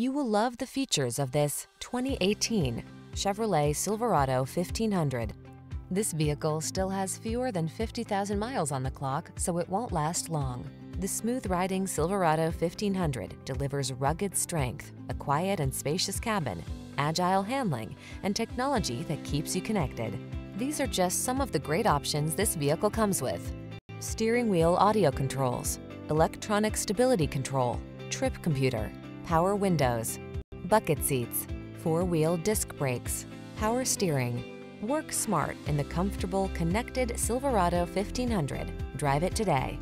You will love the features of this 2018 Chevrolet Silverado 1500. This vehicle still has fewer than 50,000 miles on the clock, so it won't last long. The smooth-riding Silverado 1500 delivers rugged strength, a quiet and spacious cabin, agile handling, and technology that keeps you connected. These are just some of the great options this vehicle comes with. Steering wheel audio controls, electronic stability control, trip computer, power windows, bucket seats, four-wheel disc brakes, power steering. Work smart in the comfortable, connected Silverado 1500. Drive it today.